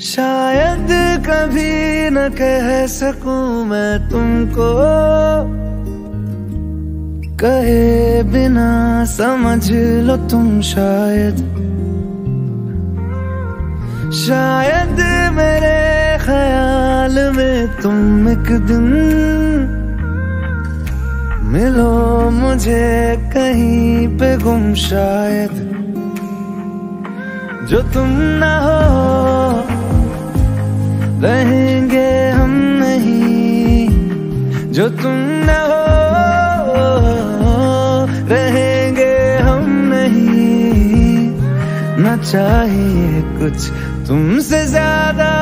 शायद कभी न कह सकूँ मैं तुमको। कहे बिना समझ लो तुम शायद। शायद तुम एक दिन मिलो मुझे कहीं पे गुम शायद। जो तुम ना हो, रहेंगे हम नहीं। जो तुम न हो, रहेंगे हम नहीं। न चाहिए कुछ तुमसे ज़्यादा।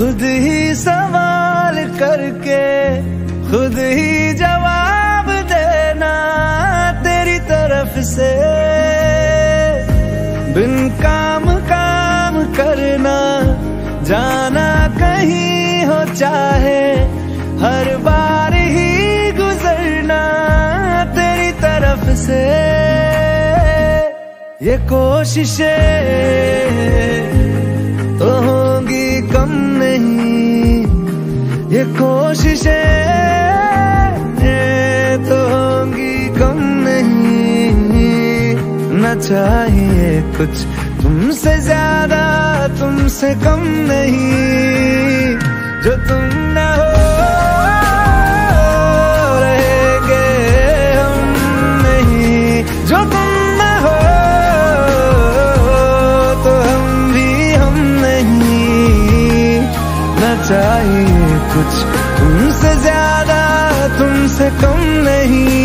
खुद ही सवाल करके, खुद ही जवाब देना तेरी तरफ़ से। बिन काम काम करना, जाना कहीं हो चाहे, हर बार ही गुजरना तेरी तरफ़ से। ये कोशिशें ये कोशिशें तो होंगी कम नहीं। न चाहिए कुछ तुमसे ज़्यादा तुमसे कम नहीं। चाहिए कुछ। तुमसे ज़्यादा तुमसे कम नहीं।